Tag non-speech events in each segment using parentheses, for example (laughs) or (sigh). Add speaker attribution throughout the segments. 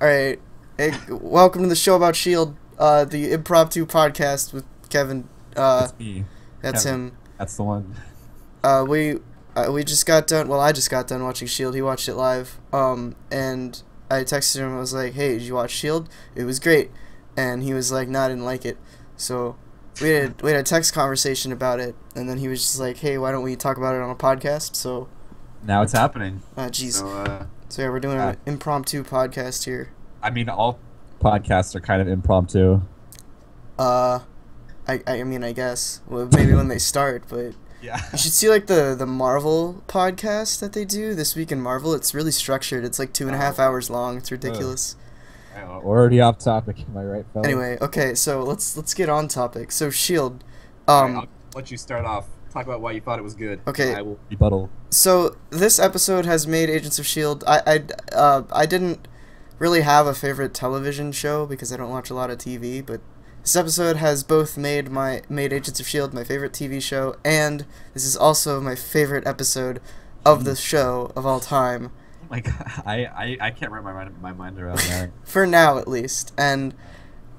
Speaker 1: All right. Hey, welcome to the show about Shield, uh, the impromptu podcast with Kevin. Uh,
Speaker 2: That's me.
Speaker 1: that's
Speaker 2: Kevin.
Speaker 1: him.
Speaker 2: That's the one.
Speaker 1: Uh, we uh, we just got done. Well, I just got done watching Shield. He watched it live. Um, and I texted him. I was like, "Hey, did you watch Shield? It was great." And he was like, "No, I didn't like it." So we had we had a text conversation about it, and then he was just like, "Hey, why don't we talk about it on a podcast?" So,
Speaker 2: Now it's happening.
Speaker 1: uh, jeez.
Speaker 2: So, uh,
Speaker 1: So yeah, we're doing
Speaker 2: uh,
Speaker 1: an impromptu podcast here.
Speaker 2: I mean, all podcasts are kind of impromptu.
Speaker 1: Uh, I I mean I guess well maybe when they start, but (laughs)
Speaker 2: Yeah.
Speaker 1: you should see like the the Marvel podcast that they do this week in Marvel. It's really structured. It's like two and a half
Speaker 2: Oh.
Speaker 1: hours long. It's ridiculous.
Speaker 2: Already off topic. Am I right, fellas?
Speaker 1: Anyway, okay, so let's let's get on topic. So Shield, um,
Speaker 3: I'll let you start off. Talk about why you thought it was good.
Speaker 1: Okay.
Speaker 3: I will.
Speaker 2: rebuttal.
Speaker 1: so this episode has made Agents of Shield. I I uh I didn't really have a favorite television show because I don't watch a lot of TV, but this episode has both made my made Agents of Shield my favorite TV show, and this is also my favorite episode of the show of all time
Speaker 3: Oh my god, (laughs) I, I, I can't wrap my mind my mind around that. (laughs)
Speaker 1: for now at least. And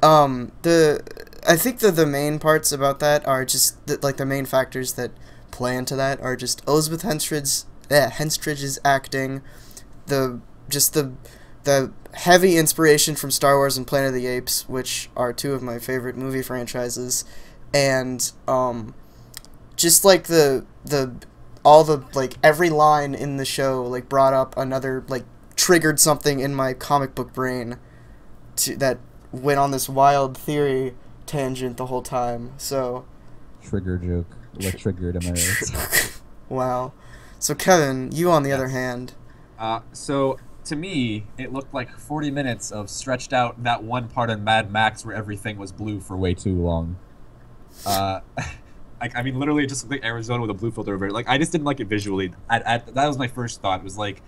Speaker 1: um the I think the the main parts about that are just the, like the main factors that play into that are just Elizabeth Henstridge's eh, Henstridge's acting, the just the the heavy inspiration from Star Wars and Planet of the Apes, which are two of my favorite movie franchises, and um, just like the the all the like every line in the show like brought up another like triggered something in my comic book brain to that went on this wild theory tangent the whole time. So
Speaker 2: Trigger joke. What triggered? Am I right?
Speaker 1: wow. So Kevin, you on the other hand,
Speaker 3: Uh, so to me, it looked like 40 minutes of stretched out that one part in Mad Max where everything was blue for way too long. Uh, (laughs) like I mean, literally, it just looked like Arizona with a blue filter over it. Like I just didn't like it visually. At, at, that was my first thought. Was like,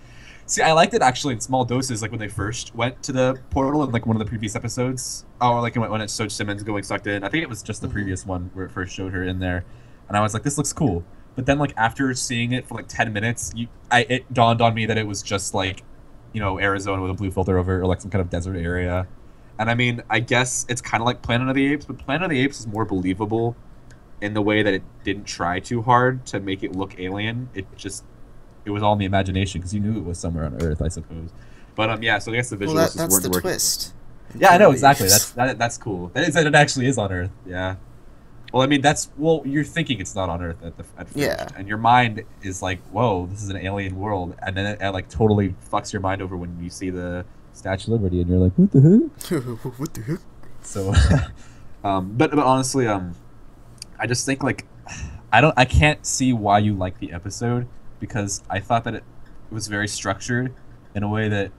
Speaker 3: see, I liked it actually in small doses, like when they first went to the portal in like one of the previous episodes, or like when it showed Simmons going sucked in. I think it was just the
Speaker 1: Mhm.
Speaker 3: previous one where it first showed her in there, and I was like, this looks cool. But then, like after seeing it for like ten minutes, you, I it dawned on me that it was just like, you know, Arizona with a blue filter over it, or like some kind of desert area. And I mean, I guess it's kind of like Planet of the Apes, but Planet of the Apes is more believable in the way that it didn't try too hard to make it look alien. It just, it was all in the imagination because you knew it was somewhere on Earth, I suppose. But um, yeah. So I guess the visuals
Speaker 1: well that,
Speaker 3: just
Speaker 1: that's
Speaker 3: weren't
Speaker 1: the
Speaker 3: working.
Speaker 1: twist.
Speaker 3: Yeah, I know exactly. That's that, that's cool. That is that it actually is on Earth. Yeah. Well, I mean, that's well, you're thinking it's not on Earth at the at first,
Speaker 1: Yeah.
Speaker 3: and your mind is like, "Whoa, this is an alien world," and then it, it like totally fucks your mind over when you see the
Speaker 2: Statue of Liberty, and you're like, what the heck? (laughs)
Speaker 1: what the heck?
Speaker 3: So, (laughs) um, but but honestly, um, I just think like, I don't, I can't see why you like the episode because I thought that it was very structured in a way that,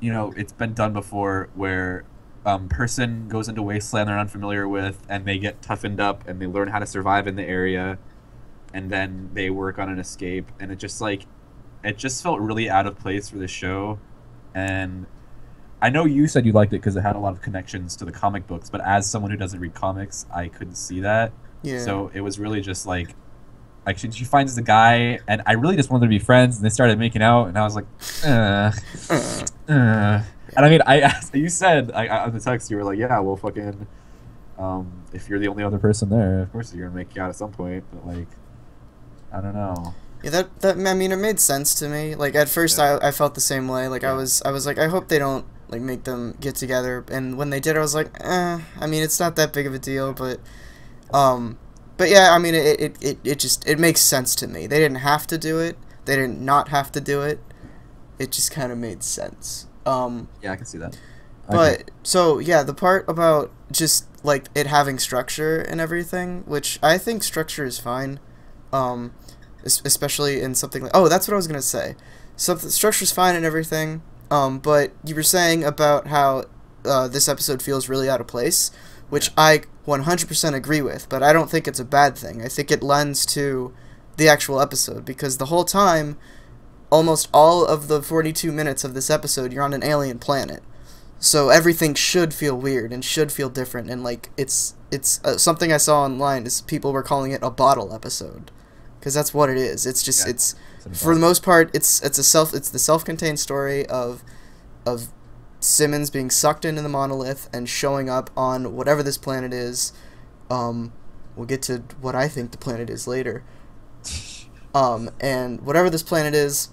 Speaker 3: you know, it's been done before where, um, person goes into wasteland they're unfamiliar with and they get toughened up and they learn how to survive in the area, and then they work on an escape and it just like, it just felt really out of place for the show, and I know you said you liked it because it had a lot of connections to the comic books, but as someone who doesn't read comics, I couldn't see that.
Speaker 1: Yeah.
Speaker 3: So it was really just like, like she, she finds the guy, and I really just wanted to be friends, and they started making out, and I was like, uh,
Speaker 1: Uh,
Speaker 3: uh. and I mean, I (laughs) asked, you said I, I, on the text you were like, yeah, well, fucking, um, if you're the only other person there, of course you're gonna make out at some point, but like, I don't know.
Speaker 1: Yeah, that that I mean, it made sense to me. Like at first,
Speaker 3: Yeah.
Speaker 1: I, I felt the same way. Like I was I was like, I hope they don't like make them get together. And when they did, I was like, eh. I mean, it's not that big of a deal, but um, but yeah, I mean, it it, it, it just it makes sense to me. They didn't have to do it. They didn't not have to do it. It just kind of made sense. Um,
Speaker 3: Yeah, I can see that.
Speaker 1: But so yeah, the part about just like it having structure and everything, which I think structure is fine, um, especially in something like oh, that's what I was gonna say. Something structure's fine and everything, um, but you were saying about how uh, this episode feels really out of place, which I 100% agree with. But I don't think it's a bad thing. I think it lends to the actual episode because the whole time, almost all of the 42 minutes of this episode, you're on an alien planet so everything should feel weird and should feel different and like it's it's uh, something i saw online is people were calling it a bottle episode because that's what it is it's just
Speaker 3: Yeah.
Speaker 1: it's
Speaker 2: It's
Speaker 1: for the most part it's it's a self it's the self-contained story of of Simmons being sucked into the monolith and showing up on whatever this planet is. Um, we'll get to what I think the planet is later. (laughs) Um, and whatever this planet is,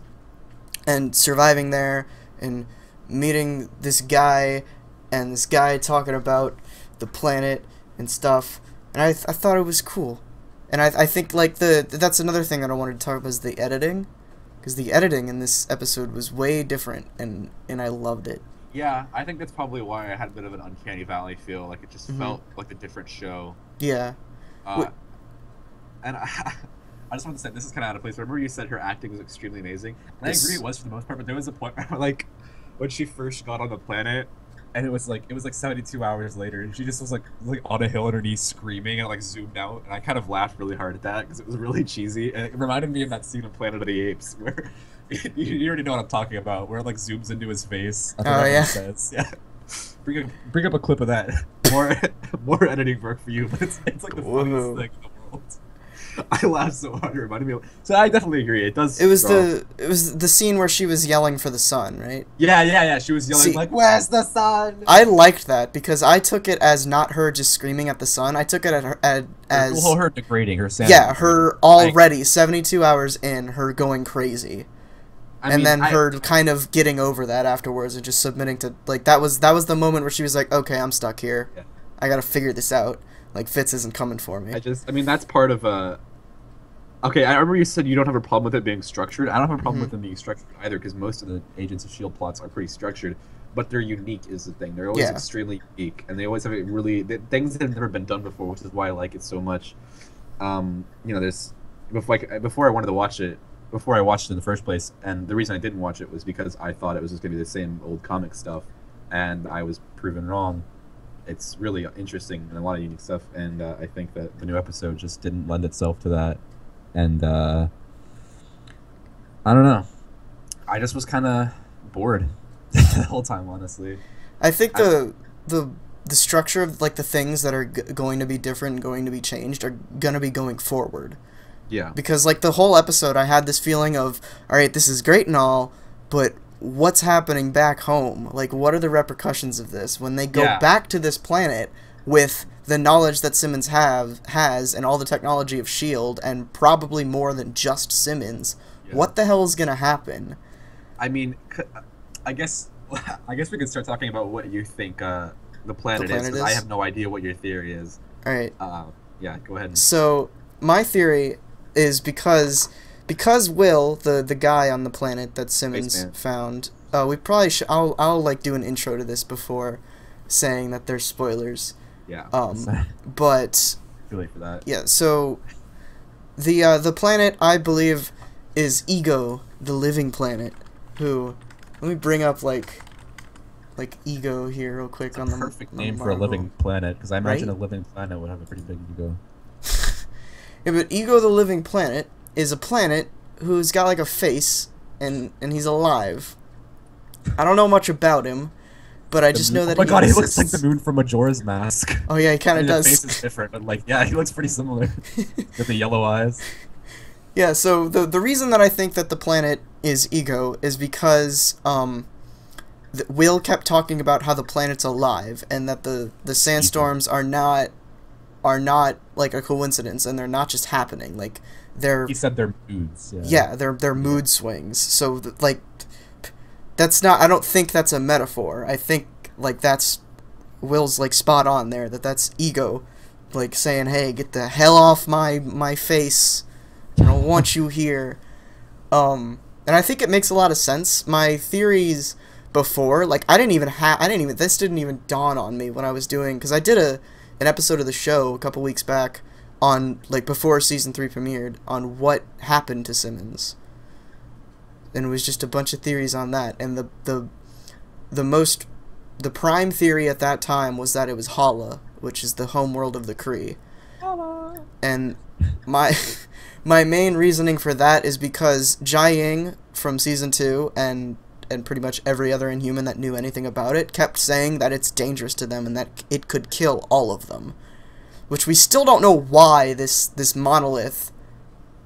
Speaker 1: and surviving there, and meeting this guy, and this guy talking about the planet and stuff. And I, th- I thought it was cool. And I, I think like the that's another thing that I wanted to talk about is the editing, because the editing in this episode was way different, and and I loved it.
Speaker 3: Yeah, I think that's probably why I had a bit of an uncanny valley feel. Like it just
Speaker 1: Mhm.
Speaker 3: felt like a different show.
Speaker 1: Yeah,
Speaker 3: Uh, and I, (laughs) I just want to say this is kind of out of place. Remember you said her acting was extremely amazing, and
Speaker 1: Yes.
Speaker 3: I agree it was for the most part. But there was a point where, (laughs) like when she first got on the planet, and it was like it was like 72 hours later, and she just was like like on a hill on her knees screaming and it, like zoomed out, and I kind of laughed really hard at that because it was really cheesy, and it reminded me of that scene in Planet of the Apes (laughs) where. (laughs) You, already know what I'm talking about, where it like zooms into his face.
Speaker 1: Oh,
Speaker 3: forgot what he
Speaker 1: yeah.
Speaker 3: says. (laughs) Yeah. Bring up, bring up a clip of that. (laughs) More, more editing work for you, but it's, it's like the funniest
Speaker 1: Whoa.
Speaker 3: thing in the world. I laughed so hard. It reminded me. Of, so I definitely agree. It does.
Speaker 1: it was
Speaker 3: draw-
Speaker 1: the it was the scene where she was yelling for the sun, right?
Speaker 3: Yeah, yeah, yeah. She was yelling
Speaker 1: See-
Speaker 3: like, "Where's the sun?"
Speaker 1: I liked that because I took it as not her just screaming at the sun. I took it at her, at, as
Speaker 3: well, her degrading her sanity.
Speaker 1: yeah, her already 72 hours in, her going crazy.
Speaker 3: I
Speaker 1: and
Speaker 3: mean,
Speaker 1: then
Speaker 3: I-
Speaker 1: her kind of getting over that afterwards and just submitting to like that was that was the moment where she was like, "Okay, I'm stuck here.
Speaker 3: Yeah.
Speaker 1: I got to figure this out. Like Fitz isn't coming for me."
Speaker 3: I just, I mean, that's part of Uh... Okay, I remember you said you don't have a problem with it being structured. I don't have a problem
Speaker 1: Mhm.
Speaker 3: with them being structured either, because most of the Agents of Shield plots are pretty structured, but they're unique is the thing. They're always
Speaker 1: Yeah.
Speaker 3: extremely unique, and they always have it really the, things that have never been done before, which is why I like it so much. Um, you know, there's before like, before I wanted to watch it, before I watched it in the first place, and the reason I didn't watch it was because I thought it was just gonna be the same old comic stuff, and I was proven wrong. It's really interesting and a lot of unique stuff, and uh, I think that the new episode just didn't lend itself to that, and uh, I don't know. I just was kind of bored (laughs) the whole time, honestly.
Speaker 1: I think
Speaker 3: I-
Speaker 1: the the the structure of like the things that are g- going to be different, and going to be changed, are gonna be going forward.
Speaker 3: Yeah.
Speaker 1: Because like the whole episode, I had this feeling of, all right, this is great and all, but what's happening back home? Like, what are the repercussions of this when they go
Speaker 3: Yeah.
Speaker 1: back to this planet with the knowledge that Simmons have has and all the technology of Shield and probably more than just Simmons?
Speaker 3: Yeah.
Speaker 1: What the hell is gonna happen?
Speaker 3: I mean, I guess (laughs) I guess we could start talking about what you think uh, the planet,
Speaker 1: planet
Speaker 3: is. 'cause I have no idea what your theory is.
Speaker 1: All right.
Speaker 3: Uh, yeah, go ahead.
Speaker 1: So my theory is because because Will, the the guy on the planet that Simmons found, uh, we probably should. I'll I'll like do an intro to this before saying that there's spoilers.
Speaker 3: Yeah.
Speaker 1: Um, (laughs) But
Speaker 3: too late for that.
Speaker 1: yeah, so the uh, the planet I believe is Ego, the living planet. Who, let me bring up like like Ego here real quick
Speaker 3: It's a
Speaker 1: on the
Speaker 3: perfect
Speaker 1: on the
Speaker 3: name for a living planet because I imagine
Speaker 1: Right?
Speaker 3: a living planet would have a pretty big ego.
Speaker 1: Yeah, but Ego the Living Planet is a planet who's got like a face and and he's alive. I don't know much about him, but I just know that
Speaker 3: Oh my
Speaker 1: he
Speaker 3: god, he looks like the moon from Majora's Mask.
Speaker 1: Oh yeah, he (laughs) kind of does.
Speaker 3: The face is different, but like, yeah, he looks pretty similar (laughs) with the yellow eyes.
Speaker 1: Yeah, so the the reason that I think that the planet is Ego is because um Will kept talking about how the planet's alive and that the the sandstorms are not are not like a coincidence and they're not just happening. Like they're
Speaker 3: He said their moods. Yeah.
Speaker 1: yeah, they're they're mood swings. So th- like that's not I don't think that's a metaphor. I think like that's Will's like spot on there that that's ego like saying, "Hey, get the hell off my my face. I don't want you (laughs) here." Um and I think it makes a lot of sense. My theories before, like I didn't even have I didn't even this didn't even dawn on me when I was doing cuz I did a an episode of the show a couple weeks back on like before season 3 premiered on what happened to Simmons. And it was just a bunch of theories on that and the the the most the prime theory at that time was that it was Hala, which is the home world of the Kree. And my (laughs) my main reasoning for that is because Jiaying from season 2 and and pretty much every other inhuman that knew anything about it kept saying that it's dangerous to them and that it could kill all of them. Which we still don't know why this this monolith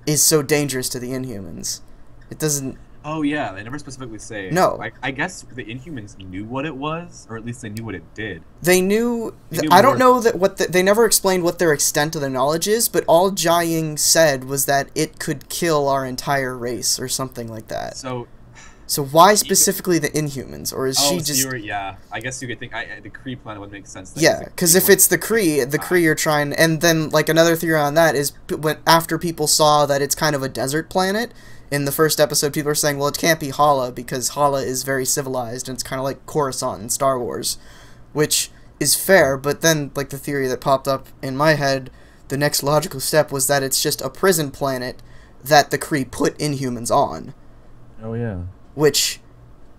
Speaker 1: is so dangerous to the inhumans. It doesn't
Speaker 3: Oh yeah, they never specifically say.
Speaker 1: No.
Speaker 3: I, I guess the Inhumans knew what it was, or at least they knew what it did.
Speaker 1: They knew.
Speaker 3: They knew
Speaker 1: I don't know that what the, they never explained what their extent of the knowledge is, but all Jiaying said was that it could kill our entire race or something like that.
Speaker 3: So
Speaker 1: So why specifically the Inhumans, or is
Speaker 3: oh,
Speaker 1: she
Speaker 3: so
Speaker 1: just?
Speaker 3: you were, yeah. I guess you could think I, the Kree planet would make sense.
Speaker 1: Yeah, because if it's the Kree, the ah. Kree are trying, and then like another theory on that is when after people saw that it's kind of a desert planet in the first episode, people are saying, well, it can't be Hala because Hala is very civilized and it's kind of like Coruscant in Star Wars, which is fair. But then like the theory that popped up in my head, the next logical step was that it's just a prison planet that the Kree put Inhumans on
Speaker 2: Oh yeah.
Speaker 1: Which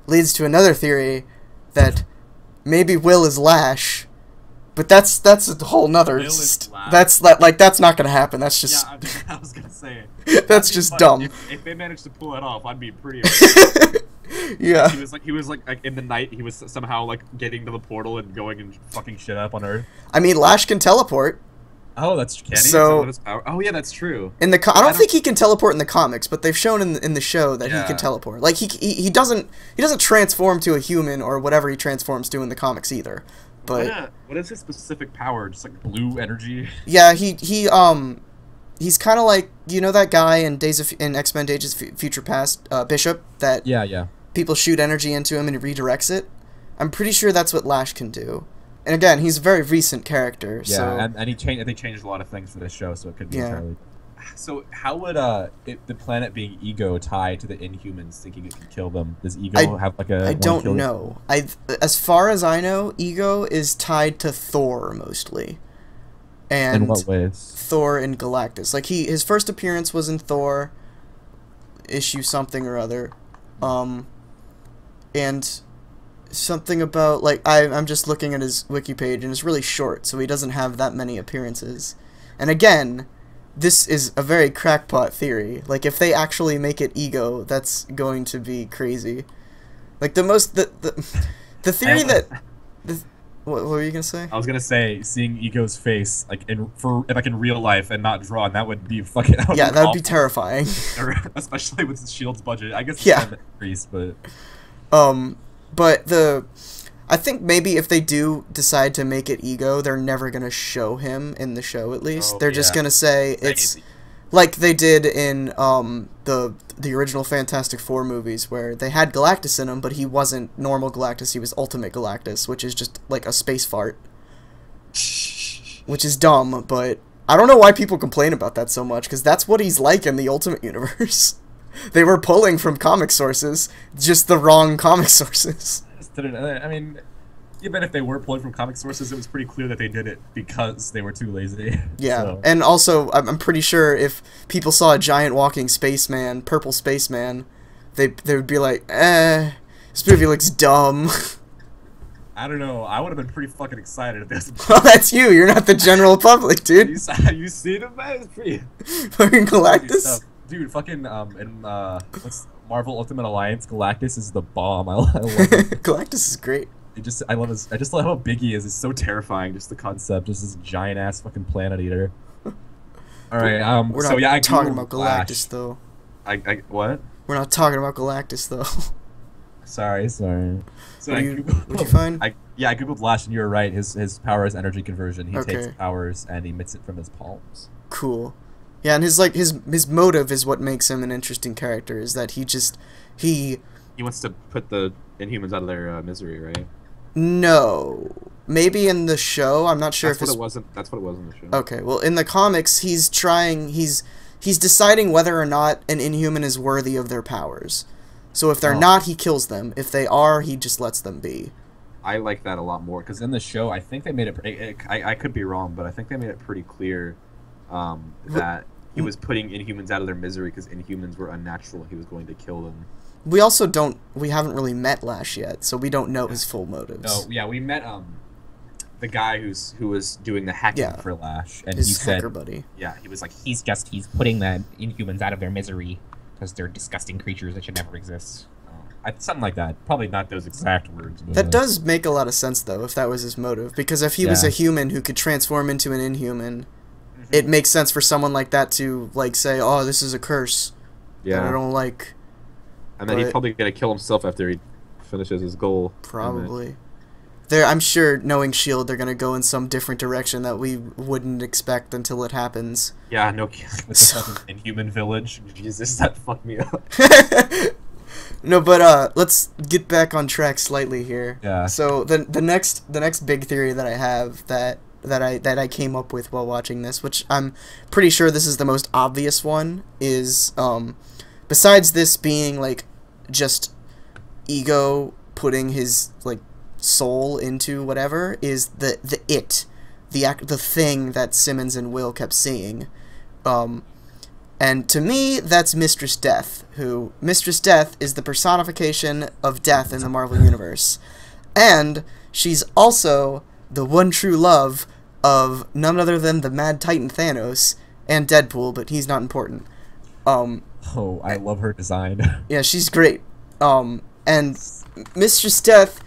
Speaker 1: leads to another theory that maybe Will is Lash, but that's that's a whole nother.
Speaker 3: Will is Lash?
Speaker 1: that's like like that's not gonna happen. That's just
Speaker 3: yeah, I, (laughs) I was gonna say. (laughs)
Speaker 1: that's just
Speaker 3: funny.
Speaker 1: dumb.
Speaker 3: If, if they managed to pull that off, I'd be pretty. (laughs)
Speaker 1: yeah,
Speaker 3: he was like he was like, like in the night he was somehow like getting to the portal and going and fucking shit up on Earth.
Speaker 1: I mean Lash can teleport.
Speaker 3: Oh, that's can he? Is that
Speaker 1: So-
Speaker 3: one of his power- Oh yeah, that's true.
Speaker 1: In the I
Speaker 3: I
Speaker 1: don't
Speaker 3: don't-
Speaker 1: think he can teleport in the comics, but they've shown in the, in the show that he can teleport. Like he, he he doesn't he doesn't transform to a human or whatever he transforms to in the comics either. But
Speaker 3: what, uh, what is his specific power? Just like blue energy. (laughs)
Speaker 1: Yeah, he he um he's kind of like you know that guy in Days of in X Men Days of Fu- Future Past, uh, Bishop that
Speaker 2: Yeah, yeah.
Speaker 1: people shoot energy into him and he redirects it. I'm pretty sure that's what Lash can do. And again, he's a very recent character,
Speaker 3: Yeah,
Speaker 1: so
Speaker 3: and, and he changed. They changed a lot of things for this show, so it could be
Speaker 1: Yeah.
Speaker 3: entirely. So how would uh it, the planet being Ego tie to the Inhumans thinking it could kill them? Does Ego
Speaker 1: I-
Speaker 3: have like a?
Speaker 1: I don't know. I as far as I know, Ego is tied to Thor mostly, and
Speaker 2: In what ways?
Speaker 1: Thor and Galactus. Like he his first appearance was in Thor issue something or other. Um and something about like I I'm just looking at his wiki page and it's really short, so he doesn't have that many appearances. And again, this is a very crackpot theory. Like if they actually make it ego, that's going to be crazy. Like the most the the, (laughs) the theory that the, what, what were you gonna say?
Speaker 3: I was gonna say seeing Ego's face like in for like in real life and not drawn that would be fucking. (laughs) That would
Speaker 1: Yeah,
Speaker 3: be
Speaker 1: that would be terrifying. (laughs)
Speaker 3: especially with the Shield's budget. I guess it's
Speaker 1: Yeah.
Speaker 3: increased, but
Speaker 1: Um, but the, I think maybe if they do decide to make it ego, they're never gonna show him in the show. At least
Speaker 3: Oh,
Speaker 1: they're just gonna say it's like they did in um the the original Fantastic Four movies, where they had Galactus in him, but he wasn't normal Galactus. He was Ultimate Galactus, which is just like a space fart, (laughs) which is dumb. But I don't know why people complain about that so much, because that's what he's like in the Ultimate Universe. (laughs) they were pulling from comic sources, just the wrong comic sources.
Speaker 3: I mean, even if they were pulling from comic sources, it was pretty clear that they did it because they were too lazy.
Speaker 1: Yeah,
Speaker 3: So-
Speaker 1: and also I'm, pretty sure if people saw a giant walking spaceman, purple spaceman, they they would be like, eh, this movie looks dumb. (laughs)
Speaker 3: I don't know. I would have been pretty fucking excited if this. (laughs)
Speaker 1: well, that's you. You're not the general public, dude. (laughs)
Speaker 3: saw, you see the man? It's pretty.
Speaker 1: Fucking Galactus.
Speaker 3: Dude, fucking um, in uh, what's Marvel Ultimate Alliance? Galactus is the bomb. I, (laughs) I love it.
Speaker 1: Galactus is great.
Speaker 3: It just, I love his. I just love how big he is. It's so terrifying. Just the concept, just this giant ass fucking planet eater. (laughs) All right. Um.
Speaker 1: We're
Speaker 3: so
Speaker 1: not
Speaker 3: yeah, I
Speaker 1: talking about
Speaker 3: Flash.
Speaker 1: Galactus though.
Speaker 3: I, I what?
Speaker 1: We're not talking about Galactus though. (laughs)
Speaker 3: Sorry, sorry. So
Speaker 1: What
Speaker 3: I
Speaker 1: you-
Speaker 3: Googled,
Speaker 1: you find?
Speaker 3: I, yeah, I googled Flash, and you were right. His his power is energy conversion. He takes powers and emits it from his palms.
Speaker 1: cool. Yeah, and his like his his motive is what makes him an interesting character. Is that he just he
Speaker 3: He wants to put the Inhumans out of their uh, misery, right?
Speaker 1: no maybe in the show I'm not sure
Speaker 3: that's
Speaker 1: if his
Speaker 3: it wasn't. That's what it was in the show.
Speaker 1: Okay, well, in the comics, he's trying. He's he's deciding whether or not an Inhuman is worthy of their powers. So if they're
Speaker 3: Oh.
Speaker 1: not, he kills them. If they are, he just lets them be.
Speaker 3: I like that a lot more because in the show, I think they made it. it, it I, I could be wrong, but I think they made it pretty clear um, that he was putting Inhumans out of their misery because Inhumans were unnatural. He was going to kill them.
Speaker 1: We also don't. We haven't really met Lash yet, so we don't know his full motives.
Speaker 3: No, yeah, we met um the guy who's who was doing the hacking
Speaker 1: Yeah.
Speaker 3: for Lash, and he said,
Speaker 1: hacker buddy.
Speaker 3: yeah, he was like,
Speaker 4: He's just he's putting the Inhumans out of their misery because they're disgusting creatures that should never exist.
Speaker 3: oh, I, something like that. Probably not those exact words.
Speaker 1: That does make a lot of sense, though, if that was his motive. Because if he was a human who could transform into an Inhuman. It makes sense for someone like that to like say, "Oh, this is a curse that I don't like."
Speaker 5: and then he's probably gonna kill himself after he finishes his goal.
Speaker 1: Probably. There, I'm sure, knowing Shield, they're gonna go in some different direction that we wouldn't expect until it happens.
Speaker 5: Yeah, no kidding.
Speaker 3: With the fucking Inhuman Village.
Speaker 5: Jesus, that fucked me up. (laughs)
Speaker 1: no, but uh, let's get back on track slightly here.
Speaker 3: Yeah.
Speaker 1: So the the next the next big theory that I have that that I that I came up with while watching this, which I'm pretty sure this is the most obvious one, is um, besides this being like just ego putting his like soul into whatever is the the it the act the thing that Simmons and Will kept seeing. Um and to me that's Mistress Death who Mistress Death is the personification of death in the Marvel universe. And she's also the one true love of none other than the Mad Titan Thanos and Deadpool but he's not important um
Speaker 3: Oh, I love her design. (laughs)
Speaker 1: yeah, she's great. Um, and Mistress Death,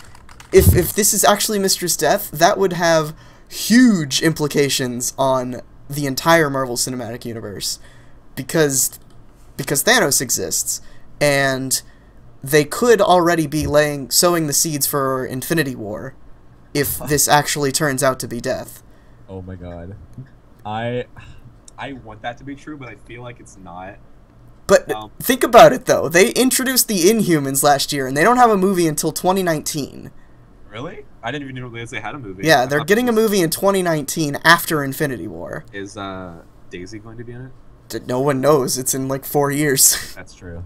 Speaker 1: if if this is actually Mistress Death, that would have huge implications on the entire Marvel Cinematic Universe, because because Thanos exists, and they could already be laying sowing the seeds for Infinity War, if this actually turns out to be Death.
Speaker 3: Oh my god. I I want that to be true, but I feel like it's not.
Speaker 1: But
Speaker 5: Um,
Speaker 1: think about it though. They introduced the Inhumans last year, and they don't have a movie until 2019.
Speaker 5: Really? I didn't even realize they had a movie.
Speaker 1: Yeah, they're getting a movie in 2019 after Infinity War.
Speaker 5: Is uh Daisy going to be in it?
Speaker 1: No one knows. It's in like four years. (laughs)
Speaker 3: That's true.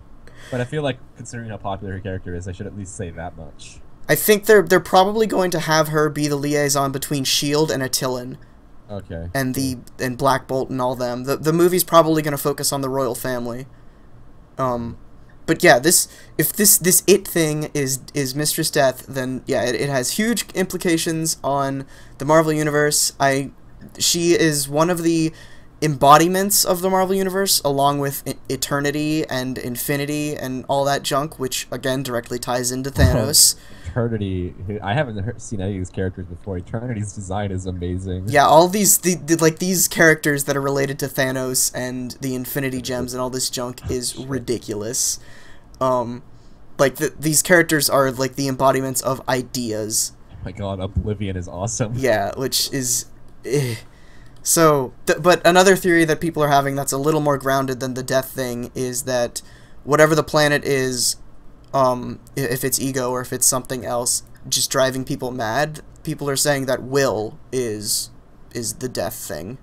Speaker 3: But I feel like considering how popular her character is, I should at least say that much.
Speaker 1: I think they're they're probably going to have her be the liaison between Shield and Attilan
Speaker 3: Okay.
Speaker 1: and the and Black Bolt and all them. The the movie's probably going to focus on the royal family. Um, but yeah, this if this this it thing is is Mistress Death, then yeah, it, it has huge implications on the Marvel universe. I she is one of the embodiments of the Marvel universe, along with I- Eternity and Infinity and all that junk, which again directly ties into (laughs) Thanos.
Speaker 3: Eternity. I haven't seen any of these characters before. Eternity's design is amazing.
Speaker 1: Yeah, all these the, the like these characters that are related to Thanos and the Infinity Gems and all this junk is ridiculous. Um, like the, these characters are like the embodiments of ideas.
Speaker 3: Oh my god, Oblivion is awesome.
Speaker 1: Yeah, which is. Eh. So, but another theory that people are having that's a little more grounded than the death thing is that whatever the planet is, um, if it's ego or if it's something else, just driving people mad. People are saying that will is is the death thing.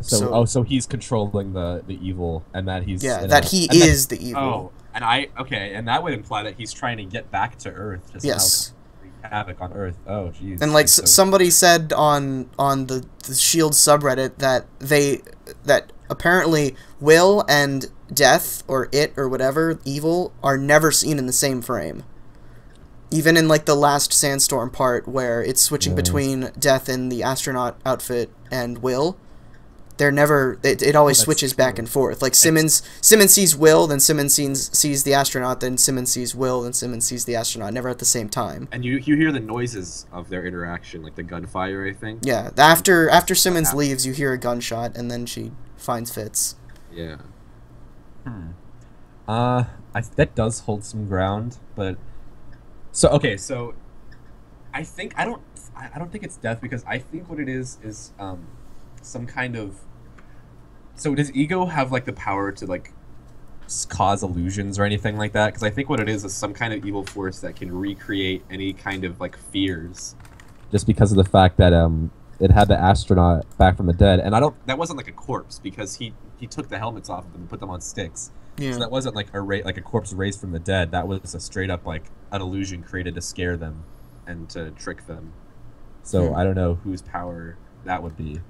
Speaker 3: So,
Speaker 1: So-
Speaker 3: oh, so he's controlling the the evil, and that he's
Speaker 1: Yeah, that
Speaker 3: a-
Speaker 1: he
Speaker 3: is that-
Speaker 1: is the evil.
Speaker 3: Oh, and I okay, and that would imply that he's trying to get back to Earth to somehow
Speaker 1: Yes.
Speaker 3: wreak havoc on Earth. Oh, jeez.
Speaker 1: And like
Speaker 3: So-
Speaker 1: somebody said on on the, the Shield subreddit that they that apparently Will and Death or It or whatever evil are never seen in the same frame. Even in like the last sandstorm part where it's switching
Speaker 3: Yeah.
Speaker 1: between Death in the astronaut outfit and Will, they're never it, it always
Speaker 3: Oh, that's
Speaker 1: switches back and forth. Like Simmons Simmons sees Will, then Simmons sees sees the astronaut, then Simmons sees Will, then Simmons sees the astronaut, never at the same time.
Speaker 5: And you you hear the noises of their interaction, like the gunfire, I think.
Speaker 1: Yeah, after after Simmons leaves, you hear a gunshot, and then she finds Fitz.
Speaker 5: Yeah.
Speaker 3: Hmm. Uh, I, that does hold some ground, but so okay, so I think I don't I, I don't think it's death because I think what it is is um some kind of so does ego have like the power to like cause illusions or anything like that? Because I think what it is is some kind of evil force that can recreate any kind of like fears. Just because of the fact that um it had the astronaut back from the dead, and I don't that wasn't like a corpse because he he took the helmets off of them and put them on sticks.
Speaker 1: Yeah.
Speaker 3: So that wasn't like a ra- like a corpse raised from the dead. That was a straight up like an illusion created to scare them and to trick them. So
Speaker 1: Hmm.
Speaker 3: I don't know whose power that would be,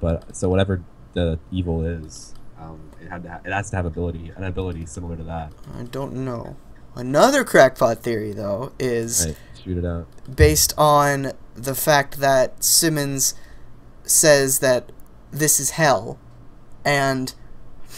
Speaker 3: but so whatever the evil is, um, it had to ha- it has to have ability an ability similar to that.
Speaker 1: I don't know. Another crackpot theory, though, is
Speaker 3: Right, shoot it out.
Speaker 1: based on the fact that Simmons says that this is hell, and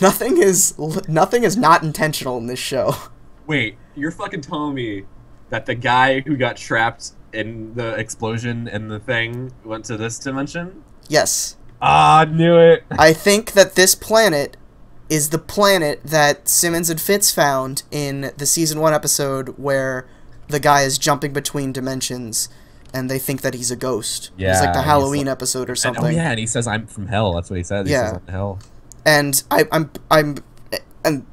Speaker 1: nothing is nothing is not intentional in this show. (laughs)
Speaker 5: Wait, you're fucking telling me that the guy who got trapped
Speaker 3: In the explosion and the thing went to this dimension.
Speaker 1: yes,
Speaker 3: Ah, knew it.
Speaker 1: I think that this planet is the planet that Simmons and Fitz found in the season one episode where the guy is jumping between dimensions and they think that he's a ghost.
Speaker 3: Yeah, it's
Speaker 1: like the Halloween
Speaker 3: like-
Speaker 1: episode or
Speaker 3: And-
Speaker 1: something.
Speaker 3: oh yeah, and he says I'm from hell. That's what he says. He
Speaker 1: Yeah.
Speaker 3: says hell.
Speaker 1: and I, I'm I'm and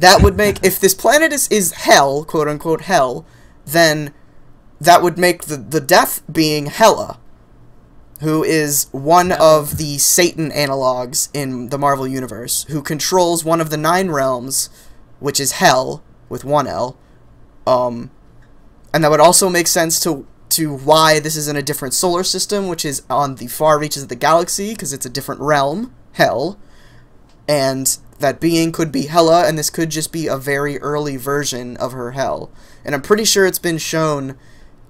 Speaker 1: that would make if this planet is is hell, quote unquote hell, then that would make the the death being Hela, who is one of the Satan analogs in the Marvel universe, who controls one of the nine realms, which is hell with one L. Um, and that would also make sense to to why this is in a different solar system, which is on the far reaches of the galaxy, because it's a different realm, hell and that being could be Hela, and this could just be a very early version of her hell. And I'm pretty sure it's been shown,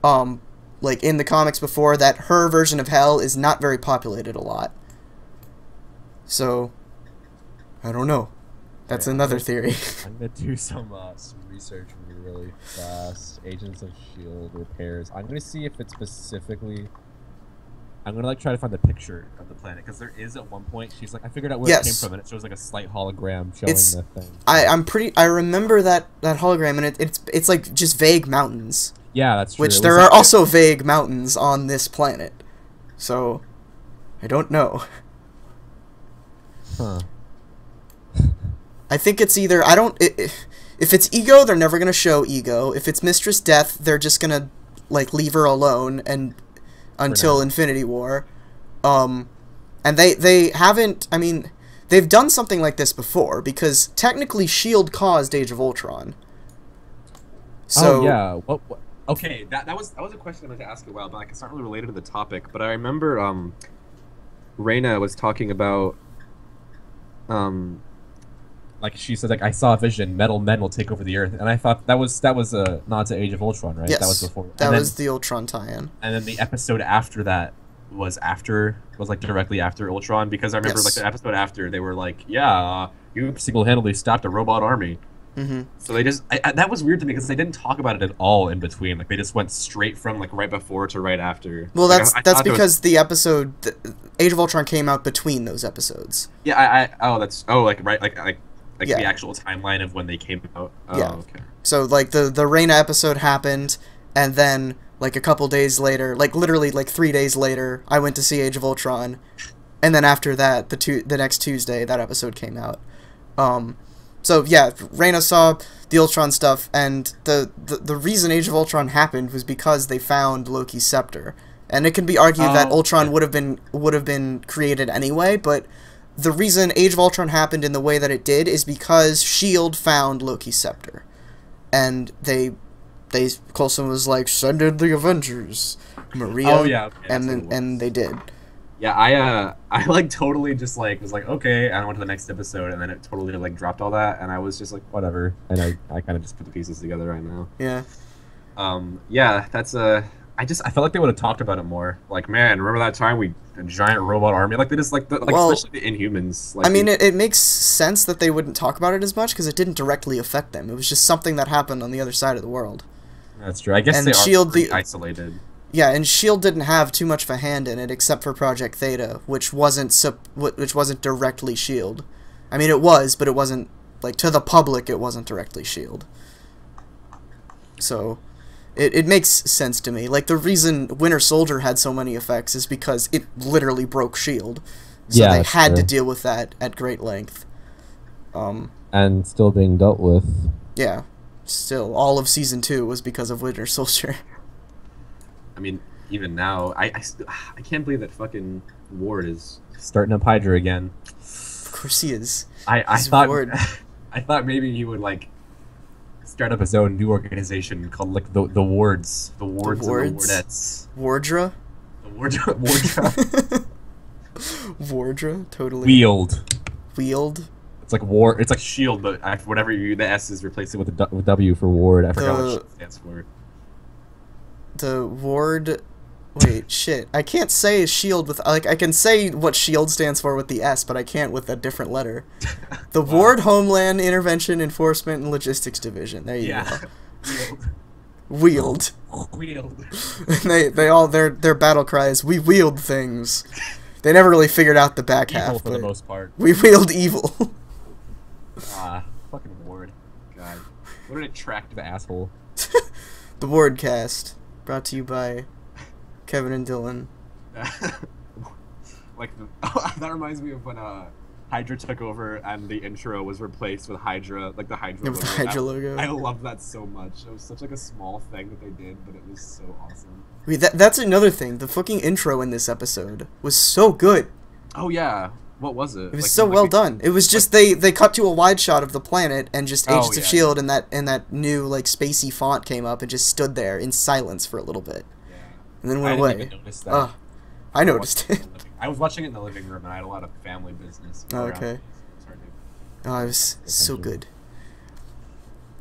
Speaker 1: um, like in the comics before, that her version of hell is not very populated a lot. So, I don't know. That's
Speaker 2: Yeah.
Speaker 1: another theory. (laughs)
Speaker 2: I'm gonna do some uh, some research really fast. Agents of Shield repairs. I'm gonna see if it's specifically.
Speaker 3: I'm gonna like try to find the picture of the planet because there is at one point she's like I figured out where
Speaker 1: Yes.
Speaker 3: it came from and it shows like a slight hologram showing
Speaker 1: It's-
Speaker 3: the thing.
Speaker 1: I, I'm pretty. I remember that that hologram, and it, it's it's like just vague mountains,
Speaker 3: Yeah, that's true.
Speaker 1: which there are also vague mountains on this planet. So, I don't know.
Speaker 3: Huh. (laughs)
Speaker 1: I think it's either I don't if it's ego they're never gonna show ego. If it's Mistress Death they're just gonna like leave her alone and until. Infinity War. Um, and they they haven't. I mean, they've done something like this before because technically Shield caused Age of Ultron. So
Speaker 3: oh yeah. What, what?
Speaker 5: Okay, that, that was that was a question I meant to ask a while back. It's not really related to the topic, but I remember um, Raina was talking about um,
Speaker 3: Like she said, like I saw a vision. Metal men will take over the earth, and I thought that was that was a nod to Age of Ultron, right?
Speaker 1: yes,
Speaker 3: That was before.
Speaker 1: that
Speaker 3: and
Speaker 1: was
Speaker 3: Then,
Speaker 1: the Ultron tie-in.
Speaker 3: and then the episode after that was after was like directly after Ultron because I remember
Speaker 1: Yes.
Speaker 3: like the episode after they were like, yeah, uh, you single-handedly stopped a robot army.
Speaker 1: Hmm
Speaker 3: So they just I, I, that was weird to me because they didn't talk about it at all in between. Like they just went straight from like right before to right after.
Speaker 1: Well,
Speaker 3: Like,
Speaker 1: that's
Speaker 3: I- I
Speaker 1: that's
Speaker 3: there was-
Speaker 1: because the episode Age of Ultron came out between those episodes.
Speaker 3: yeah, I, I oh that's oh like right like like like
Speaker 1: Yeah.
Speaker 3: the actual timeline of when they came out. Oh,
Speaker 1: Yeah.
Speaker 3: okay.
Speaker 1: So like the the Raina episode happened, and then like a couple days later, like literally like three days later, I went to see Age of Ultron, and then after that, the two the next Tuesday that episode came out. Um, so yeah, Raina saw the Ultron stuff, and the, the the reason Age of Ultron happened was because they found Loki's scepter, and it can be argued that
Speaker 3: Oh,
Speaker 1: Ultron
Speaker 3: yeah.
Speaker 1: would have been would have been created anyway, but. The reason Age of Ultron happened in the way that it did is because Shield found Loki's scepter, and they, they Coulson was like, "Send in the Avengers, Maria."
Speaker 3: Oh yeah.
Speaker 1: and then and they did.
Speaker 3: Yeah, I uh (laughs) I like totally just like was like okay, and I went to the next episode, and then it totally like dropped all that, and I was just like whatever, and I I kind of just put the pieces together right now.
Speaker 1: Yeah,
Speaker 3: Um, yeah, that's uh, I just I felt like they would have talked about it more. Like, man, remember that time we a giant robot army? Like they just like the, like
Speaker 1: Well,
Speaker 3: especially the Inhumans. Like,
Speaker 1: I mean, it, it makes sense that they wouldn't talk about it as much because it didn't directly affect them. It was just something that happened on the other side of the world.
Speaker 3: that's true. I guess
Speaker 1: and
Speaker 3: they
Speaker 1: Shield
Speaker 3: are
Speaker 1: the-
Speaker 3: isolated.
Speaker 1: Yeah, and Shield didn't have too much of a hand in it except for Project Theta, which wasn't which wasn't directly Shield. I mean, it was, but it wasn't like to the public. It wasn't directly Shield. So, it it makes sense to me. Like the reason Winter Soldier had so many effects is because it literally broke Shield. So
Speaker 2: Yeah,
Speaker 1: they had to deal with that at great length. Um,
Speaker 2: and still being dealt with.
Speaker 1: yeah. Still, all of season two was because of Winter Soldier. (laughs)
Speaker 3: I mean, even now, I I, st- I can't believe that fucking Ward is.
Speaker 2: Starting up Hydra again.
Speaker 1: of course he is.
Speaker 3: I I
Speaker 1: His
Speaker 3: thought
Speaker 1: Ward. (laughs)
Speaker 3: I thought maybe he would like start up his own new organization called like the the wards, the wards, and
Speaker 1: Wards?
Speaker 3: the wardettes,
Speaker 1: Wardra.
Speaker 3: the ward (laughs) ward (laughs)
Speaker 1: Wardra, totally.
Speaker 3: wield.
Speaker 1: Wield.
Speaker 3: It's like war. It's like shield, but whatever you the S is, replace it with a with W for ward. I forgot
Speaker 1: The-
Speaker 3: what shield stands for.
Speaker 1: The ward. Wait, shit. I can't say shield with like I can say what shield stands for with the S, but I can't with a different letter. (laughs) The
Speaker 3: Wow.
Speaker 1: Ward Homeland Intervention Enforcement and Logistics Division. There you
Speaker 3: Yeah.
Speaker 1: go. (laughs) Wield.
Speaker 3: Wield. (laughs)
Speaker 1: They they all their their battle cries. we wield things. They never really figured out the back
Speaker 3: Evil
Speaker 1: half,
Speaker 3: for the
Speaker 1: but
Speaker 3: most part.
Speaker 1: we wield evil.
Speaker 6: Ah, fucking Ward. God, what an attractive asshole.
Speaker 1: The Wardcast, brought to you by Kevin and Dylan. (laughs)
Speaker 3: like the, (laughs) that reminds me of when uh Hydra took over and the intro was replaced with Hydra, like the Hydra.
Speaker 1: The
Speaker 3: logo.
Speaker 1: Hydra
Speaker 3: I-
Speaker 1: logo.
Speaker 3: I love that so much. It was such like a small thing that they did, but it was so awesome.
Speaker 1: Wait, that, that's another thing. The fucking intro in this episode was so good.
Speaker 3: Oh yeah, what was it?
Speaker 1: It was
Speaker 3: Like,
Speaker 1: so
Speaker 3: like
Speaker 1: well done. It was just they they cut to a wide shot of the planet and just
Speaker 3: Oh,
Speaker 1: Agents of
Speaker 3: yeah.
Speaker 1: Shield and that and that new like spacey font came up and just stood there in silence for a little bit
Speaker 3: Yeah.
Speaker 1: and then
Speaker 6: I
Speaker 1: went
Speaker 6: didn't
Speaker 1: away.
Speaker 6: that.
Speaker 1: I
Speaker 3: I
Speaker 1: noticed it.
Speaker 3: in the living- I was watching it in the living room and I had a lot of family business.
Speaker 1: Oh, okay.
Speaker 3: me, it's hard to-
Speaker 1: Oh, it was so good.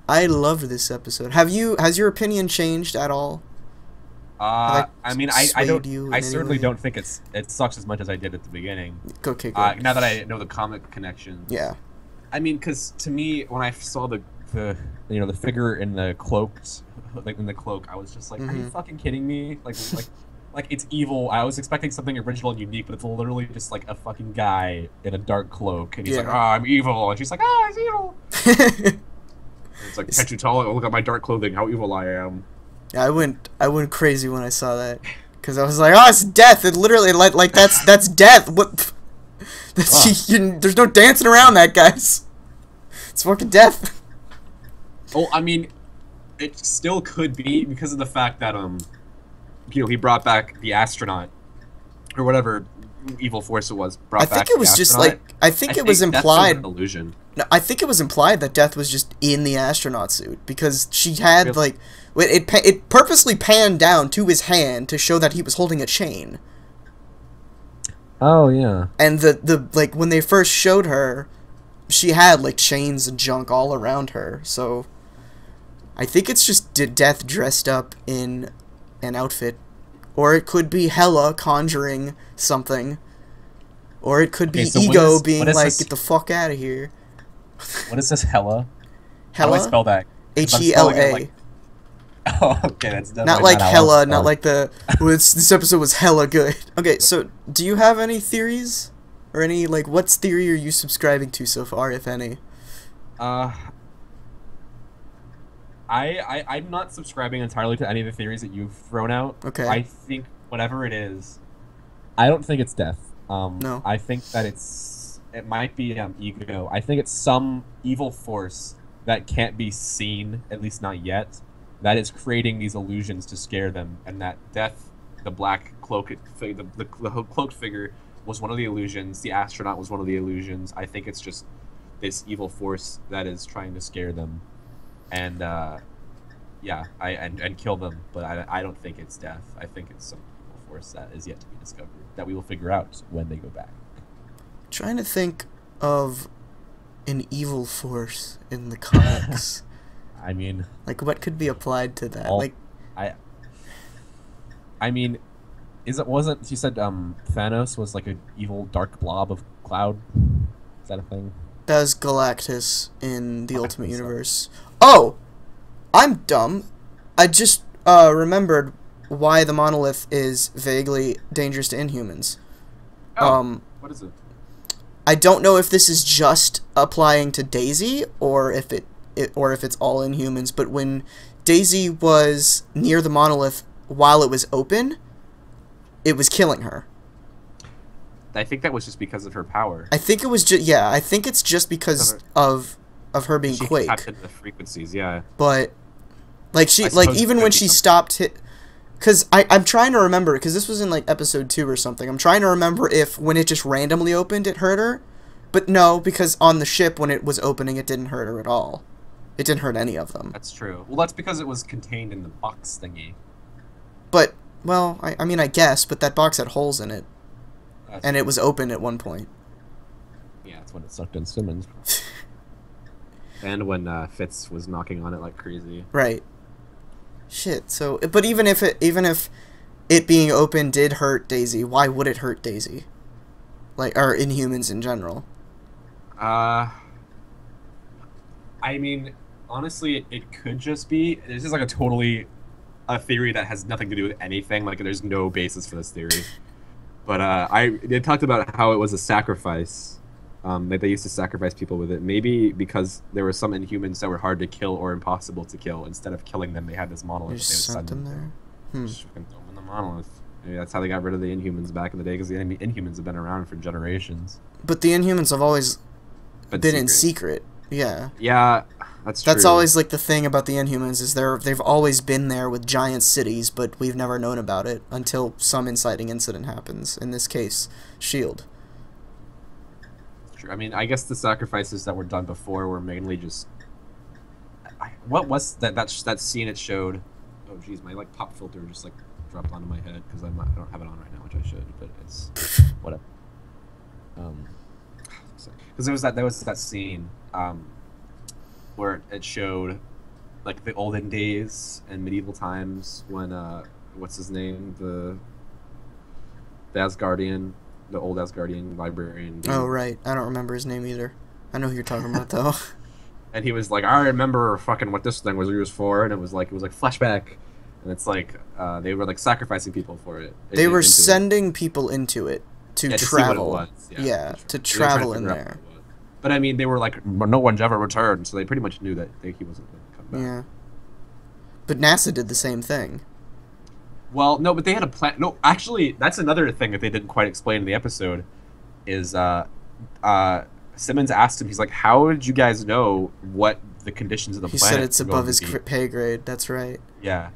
Speaker 1: I loved this episode. Have you? Has your opinion changed at all?
Speaker 6: Uh,
Speaker 1: I
Speaker 6: mean, I, I don't. I certainly don't think it's it sucks as much as I did at the beginning.
Speaker 1: Okay, good.
Speaker 6: Uh,
Speaker 3: Now that I know the comic connection,
Speaker 1: yeah.
Speaker 3: I mean, because to me, when I saw the
Speaker 6: The you know the figure in the cloaked,
Speaker 3: like in the cloak, I was just like, "Are you
Speaker 1: Mhm.
Speaker 3: fucking kidding me?" Like, like, like it's evil. I was expecting something original and unique, but it's literally just like a fucking guy in a dark cloak, and he's like,
Speaker 1: Yeah.
Speaker 3: "Ah, I'm evil," and she's like, "Ah, it's evil." (laughs) It's like, "Can't you tell? Look at my dark clothing. How evil I am."
Speaker 1: Yeah, I went I went crazy when I saw that because I was like, oh, it's death. It literally like like that's that's death. What? (laughs) That's (laughs) you, there's no dancing around that, guys. It's fucking death.
Speaker 3: Oh, I mean, it still could be because of the fact that um, you know, he brought back the astronaut or whatever evil force it was. Brought
Speaker 1: I think it was just like I think
Speaker 3: I
Speaker 1: it was
Speaker 3: that's
Speaker 1: implied.
Speaker 3: an illusion.
Speaker 1: No, I think it was implied that Death was just in the astronaut suit because she had
Speaker 3: Really?
Speaker 1: like it it, purposely panned down to his hand to show that he was holding a chain.
Speaker 6: Oh yeah.
Speaker 1: And the the like when they first showed her, she had like chains and junk all around her. So I think it's just D- Death dressed up in an outfit, or it could be Hela conjuring something, or it could be
Speaker 6: Okay, so
Speaker 1: Ego
Speaker 6: is-
Speaker 1: being like,
Speaker 6: this-
Speaker 1: "Get the fuck out of here."
Speaker 6: What is this Hela? How do I spell that?
Speaker 1: H E L A.
Speaker 6: like- Oh, okay, that's definitely
Speaker 1: not like
Speaker 6: I
Speaker 1: hella, not like the. Well, it's, this episode was hella good. Okay, so do you have any theories, or any like what's theory are you subscribing to so far, if any?
Speaker 6: Uh, I, I I'm not subscribing entirely to any of the theories that you've thrown out.
Speaker 1: Okay.
Speaker 6: I think whatever it is, I don't think it's death. Um,
Speaker 1: No.
Speaker 6: I think that it's it might be um ego. I think it's some evil force that can't be seen, at least not yet, that is creating these illusions to scare them, and that
Speaker 3: Death, the black cloaked, fi- the, the, the cloaked figure was one of the illusions. The astronaut was one of the illusions. I think it's just this evil force that is trying to scare them, and uh, yeah, I and, and kill them. But I, I don't think it's death. I think it's some evil force that is yet to be discovered that we will figure out when they go back.
Speaker 1: Trying to think of an evil force in the comics. (laughs)
Speaker 6: I mean,
Speaker 1: like what could be applied to that?
Speaker 6: All-
Speaker 1: Like
Speaker 6: I I mean, is it wasn't you said um Thanos was like an evil dark blob of cloud? Is that a thing?
Speaker 1: that was Galactus in the
Speaker 6: I
Speaker 1: Ultimate
Speaker 6: think so.
Speaker 1: Universe. Oh, I'm dumb. I just uh, remembered why the monolith is vaguely dangerous to Inhumans.
Speaker 3: Oh,
Speaker 1: Um,
Speaker 3: what is it?
Speaker 1: I don't know if this is just applying to Daisy or if it, it or if it's all Inhumans. But when Daisy was near the monolith while it was open, it was killing her.
Speaker 3: I think that was just because of her power.
Speaker 1: I think it was just yeah. I think it's just because
Speaker 3: Of
Speaker 1: of of her being
Speaker 3: she
Speaker 1: Quake.
Speaker 3: the frequencies. Yeah.
Speaker 1: but like she
Speaker 3: I
Speaker 1: like even when she stopped hit because i'm trying to remember because this was in like episode 2 or something i'm trying to remember if when it just randomly opened it hurt her but no because on the ship when it was opening it didn't hurt her at all it didn't hurt any of them
Speaker 3: That's true. Well, that's because it was contained in the box thingy.
Speaker 1: but well I, I mean i guess but that box had holes in it
Speaker 3: That's
Speaker 1: and it was open at one point
Speaker 3: yeah.
Speaker 6: That's when it sucked in Simmons. (laughs)
Speaker 3: And when uh, Fitz was knocking on it like crazy.
Speaker 1: right shit so but even if it even if it being open did hurt daisy why would it hurt daisy like or inhumans in general
Speaker 3: Uh, I mean, honestly, it, could just be. This is like a totally a theory that has nothing to do with anything. Like, there's no basis for this theory. But uh, I they talked about how it was a sacrifice Um, that they used to sacrifice people with it. Maybe because there were some Inhumans that were hard to kill or impossible to kill. Instead of killing them, they had this monolith.
Speaker 1: just
Speaker 3: They would
Speaker 1: sent them there. Hmm.
Speaker 3: Just fucking throw them in the monolith. Maybe that's how they got rid of the Inhumans back in the day, because the Inhumans have been around for generations.
Speaker 1: But the Inhumans have always
Speaker 3: But
Speaker 1: been in secret. Yeah.
Speaker 3: Yeah, that's
Speaker 1: That's
Speaker 3: true.
Speaker 1: always like the thing about the Inhumans is they're they've always been there with giant cities, but we've never known about it until some inciting incident happens. In this case, Shield.
Speaker 3: True. I mean, I guess the sacrifices that were done before were mainly just. What was that? That that scene it showed. Oh, jeez, my like pop filter just like dropped onto my head because I'm not, I don't have it on right now, which I should, but it's whatever. Um, (sighs) because there was that there was that scene um, where it showed like the olden days and medieval times when uh, what's his name the the Asgardian, the old Asgardian librarian. dude.
Speaker 1: Oh right, I don't remember his name either. I know who you're talking about though. (laughs)
Speaker 3: and he was like, I remember fucking what this thing was used for, and it was like it was like flashback, and it's like uh, they were like sacrificing people for it.
Speaker 1: they
Speaker 3: in-
Speaker 1: were
Speaker 3: into it.
Speaker 1: sending people into it to
Speaker 3: Yeah, to see what it
Speaker 1: travel.
Speaker 3: was,
Speaker 1: Yeah, to
Speaker 3: They were
Speaker 1: travel in there.
Speaker 3: what it was. But I mean, they were like, no one's ever returned, so they pretty much knew that they, he wasn't going to come back.
Speaker 1: Yeah. But NASA did the same thing.
Speaker 3: Well, no, but they had a plan. No, actually, that's another thing that they didn't quite explain in the episode. Is uh, uh, Simmons asked him, he's like, "How did you guys know what the conditions of the
Speaker 1: He
Speaker 3: planet?"
Speaker 1: He said it's above his cr- pay grade. That's right.
Speaker 3: Yeah.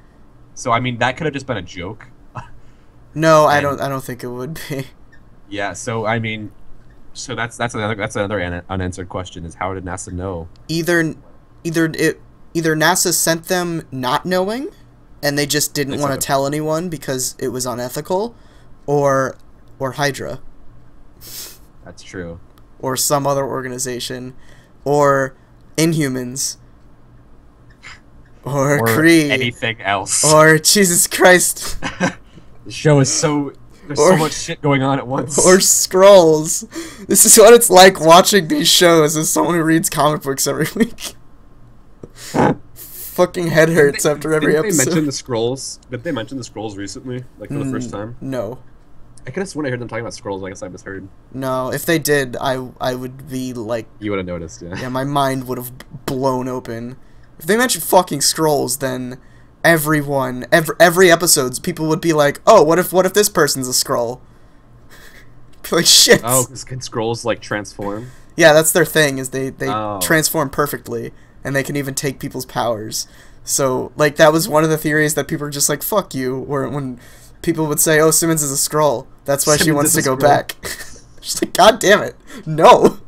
Speaker 3: So I mean, that could have just been a joke.
Speaker 1: No, I don't. I don't think it would be. (laughs)
Speaker 3: Yeah. So I mean, so that's that's another that's another un- unanswered question: is how did NASA know?
Speaker 1: Either, either it, either NASA sent them not knowing, and they just didn't want to tell anyone because it was unethical, or, or Hydra,
Speaker 3: That's true.
Speaker 1: or some other organization, or Inhumans, or,
Speaker 3: Or
Speaker 1: Kree,
Speaker 3: anything else.
Speaker 1: or Jesus Christ, (laughs)
Speaker 3: the show is so there's
Speaker 1: or-
Speaker 3: so much shit going on at once.
Speaker 1: or Skrulls. This is what it's like watching these shows as someone who reads comic books every (laughs) week. Fucking head hurts after every
Speaker 3: Didn't They
Speaker 1: episode.
Speaker 3: mentioned the Skrulls. Did they mention the Skrulls recently, like for the first
Speaker 1: Mm,
Speaker 3: time?
Speaker 1: No,
Speaker 3: I could have sworn I heard them talking about Skrulls. I guess I misheard.
Speaker 1: no. If they did, I I would be like,
Speaker 3: You would have noticed, yeah.
Speaker 1: yeah, my mind would have blown open. If they mentioned fucking Skrulls, then everyone, every every episodes, people would be like, oh, what if what if this person's a Skrull? (laughs) like shit.
Speaker 3: Oh, can Skrulls like transform?
Speaker 1: Yeah, that's their thing is they they
Speaker 3: Oh.
Speaker 1: transform perfectly and they can even take people's powers. So like that was one of the theories that people were just like fuck you or when people would say oh Simmons is a Skrull. That's why she wants to go
Speaker 3: Skrull.
Speaker 1: back. (laughs) She's like god damn it. No.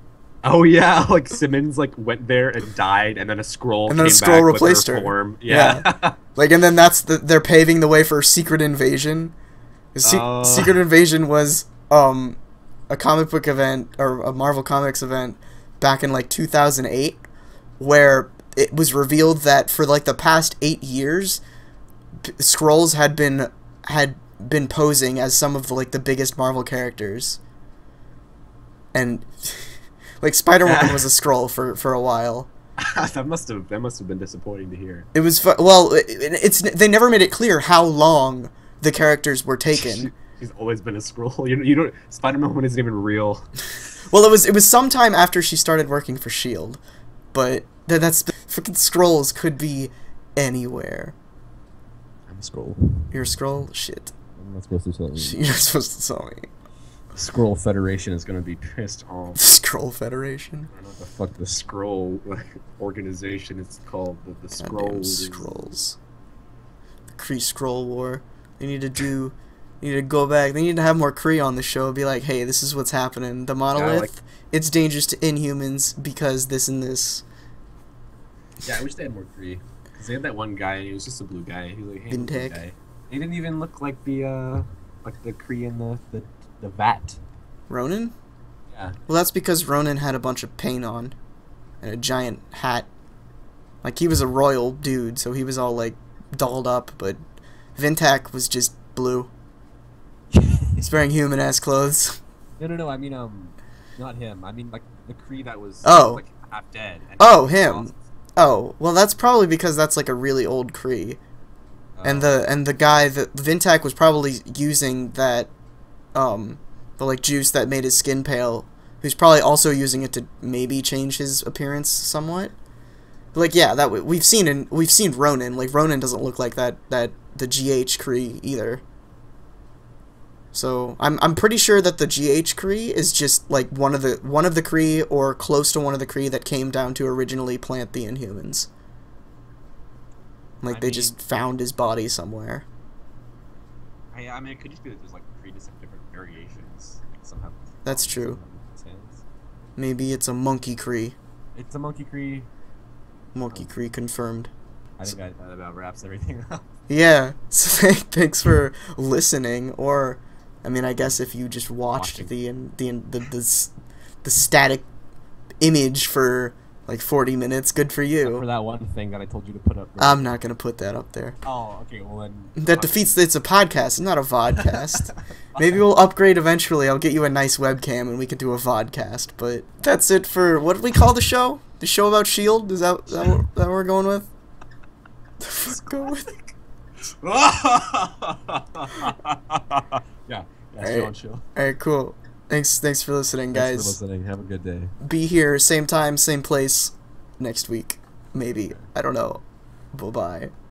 Speaker 3: Oh yeah, (laughs) like Simmons like went there and died, and then a Skrull
Speaker 1: And then a
Speaker 3: back
Speaker 1: replaced her.
Speaker 3: Form. Yeah. (laughs)
Speaker 1: Like and then that's the they're paving the way for Secret Invasion. Se-
Speaker 3: Oh.
Speaker 1: Secret Invasion was um a comic book event or a Marvel Comics event back in like 2008 where it was revealed that for like the past 8 years Skrulls had been had been posing as some of the like the biggest Marvel characters. And (laughs) like Spider-Woman was a (laughs) Skrull for for a while. (laughs)
Speaker 3: that must have that must have been disappointing to hear.
Speaker 1: It was fu- well. It, it's they never made it clear how long the characters were taken.
Speaker 3: She's always been a Skrull. You, you don't. Spider-Man isn't even real.
Speaker 1: Well, it was it was sometime after she started working for Shield, but th- that's freaking Skrulls could be anywhere.
Speaker 7: I'm a Skrull.
Speaker 1: You're a Skrull, shit.
Speaker 7: I'm not supposed to tell you. (laughs)
Speaker 1: You're not supposed to tell me.
Speaker 3: Skrull Federation is gonna be pissed off. (laughs)
Speaker 1: Skrull Federation.
Speaker 3: I don't know what the fuck the Skrull (laughs) organization is called. The, the
Speaker 1: Goddamn Skrulls. The Kree Skrull War. They need to do. They need to go back. They need to have more Kree on the show. Be like, hey, this is what's happening. The monolith.
Speaker 3: like-
Speaker 1: it's dangerous to Inhumans because this and this.
Speaker 3: Yeah, I wish they had more Kree. Cause they had that one guy, and he was just a blue guy. He was like, hey, blue guy. He didn't even look like the uh, like the Kree in the the, the vat.
Speaker 1: Ronan.
Speaker 3: Yeah.
Speaker 1: Well, that's because Ronan had a bunch of paint on and a giant hat. Like he was a royal dude, so he was all like dolled up, but Vin-Tak was just blue. (laughs) He's wearing human ass clothes.
Speaker 3: No, no, no. I mean, um, not him. I mean, like the Kree that was
Speaker 1: Oh.
Speaker 3: like half dead.
Speaker 1: Oh, him. Oh, well that's probably because that's like a really old Kree. And the and the guy that Vin-Tak was probably using that um the like juice that made his skin pale who's probably also using it to maybe change his appearance somewhat. Like yeah, that we've seen in we've seen Ronan. Like Ronan doesn't look like that that the GH Kree either. So I'm I'm pretty sure that the GH Kree is just like one of the one of the Kree or close to one of the Kree that came down to originally plant the Inhumans. Like
Speaker 3: I
Speaker 1: they
Speaker 3: mean-
Speaker 1: just found his body somewhere.
Speaker 3: I, I mean, it could just be that there's like three different different variations. Like some have.
Speaker 1: That's true. Maybe it's a monkey Kree.
Speaker 3: It's a monkey Kree.
Speaker 1: Monkey Kree confirmed.
Speaker 3: I think I, that about wraps everything (laughs) up.
Speaker 1: Yeah. So (laughs) thanks for listening. Or, I mean, I guess if you just watched the the the the, the static image for like 40 minutes, good for you.
Speaker 3: For that one thing that I told you to put up.
Speaker 1: I'm not gonna put that up there.
Speaker 3: Oh, okay. Well then.
Speaker 1: That defeats. It's a podcast. It's not a vodcast. (laughs) Maybe we'll upgrade eventually. I'll get you a nice webcam and we can do a vodcast. But that's it for what did we call the show? The show about Shield? Is that that what, that what we're going with? (laughs) The fuck go with? (laughs)
Speaker 3: yeah. Yeah. Chill, chill.
Speaker 1: All right, cool. Thanks, thanks for listening,
Speaker 3: Thanks
Speaker 1: guys.
Speaker 3: for listening. Have a good day.
Speaker 1: Be here, same time, same place, next week, maybe. I don't know. Bye bye.